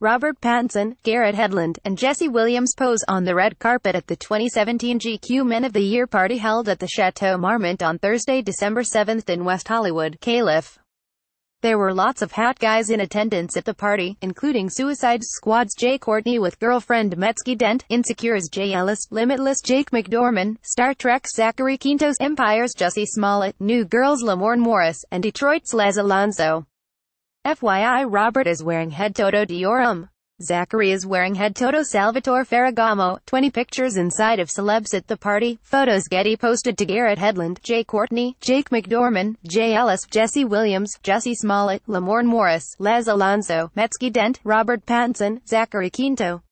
Robert Pattinson, Garrett Hedlund, and Jesse Williams pose on the red carpet at the 2017 GQ Men of the Year party held at the Chateau Marmont on Thursday, December 7 in West Hollywood, Calif. There were lots of hot guys in attendance at the party, including Suicide Squad's Jai Courtney with girlfriend Mecki Dent, Insecure's Jay Ellis, Limitless Jake McDorman, Star Trek's Zachary Quinto's Empire's Jussie Smollett, New Girl's Lamorne Morris, and Detroit's Laz Alonso. FYI Robert is wearing head Toto Dior Homme. Zachary is wearing head Toto Salvatore Ferragamo. 20 pictures inside of celebs at the party. Photos Getty posted to Garrett Hedlund, Jai Courtney, Jake McDorman, Jay Ellis, Jesse Williams, Jussie Smollett, Lamorne Morris, Laz Alonso, Mecki Dent, Robert Pattinson, Zachary Quinto.